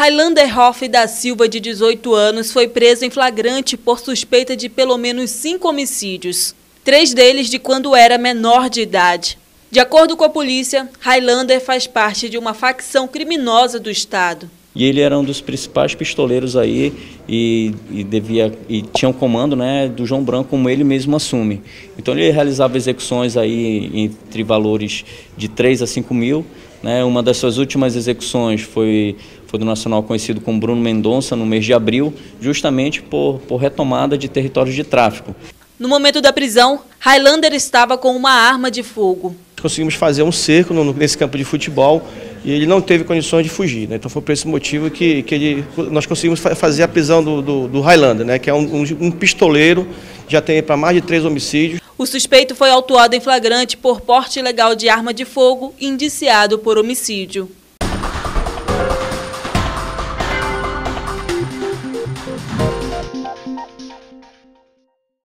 Highlander Hoff da Silva, de 18 anos, foi preso em flagrante por suspeita de pelo menos cinco homicídios, três deles de quando era menor de idade. De acordo com a polícia, Highlander faz parte de uma facção criminosa do Estado. E ele era um dos principais pistoleiros aí e, e devia e tinha o um comando né, do João Branco, como ele mesmo assume. Então ele realizava execuções aí entre valores de 3 a 5 mil. Né? Uma das suas últimas execuções foi, foi do nacional conhecido como Bruno Mendonça, no mês de abril, justamente por, por retomada de territórios de tráfico. No momento da prisão, Highlander estava com uma arma de fogo. Conseguimos fazer um cerco nesse campo de futebol e ele não teve condições de fugir. Né? Então foi por esse motivo que, que ele, nós conseguimos fazer a prisão do, do, do Highlander, né? que é um, um, pistoleiro, já tem para mais de três homicídios. O suspeito foi autuado em flagrante por porte ilegal de arma de fogo e indiciado por homicídio.